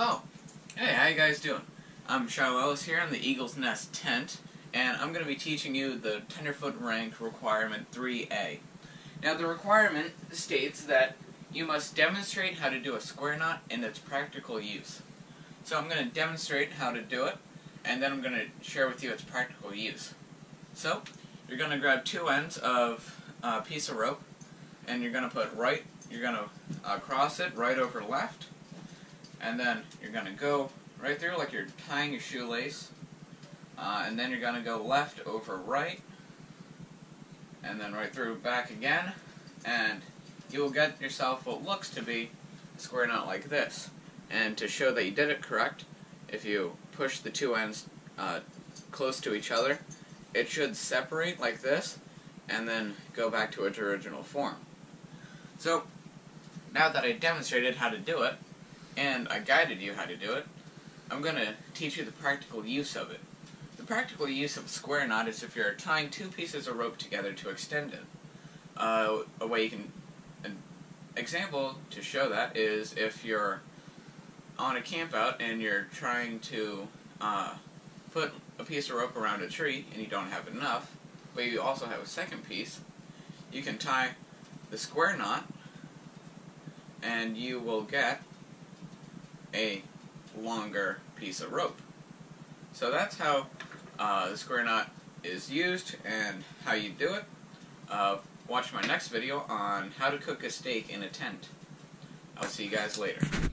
Oh, hey, how you guys doing? I'm Shiloh Ellis here in the Eagle's Nest tent, and I'm going to be teaching you the Tenderfoot Rank Requirement 3A. Now, the requirement states that you must demonstrate how to do a square knot in its practical use. So I'm going to demonstrate how to do it, and then I'm going to share with you its practical use. So, you're going to grab two ends of a piece of rope, and you're going to put right, you're going to uh, cross it right over left, and then you're going to go right through like you're tying your shoelace, uh, and then you're going to go left over right, and then right through back again, and you will get yourself what looks to be a square knot like this. And to show that you did it correct, if you push the two ends uh, close to each other, it should separate like this, and then go back to its original form. So, now that I demonstrated how to do it, and I guided you how to do it, I'm going to teach you the practical use of it. The practical use of a square knot is if you're tying two pieces of rope together to extend it. Uh, a way you can, an example to show that is if you're on a campout and you're trying to uh, put a piece of rope around a tree and you don't have enough, but you also have a second piece, you can tie the square knot and you will get a longer piece of rope. So that's how uh, the square knot is used and how you do it. Uh, watch my next video on how to cook a steak in a tent. I'll see you guys later.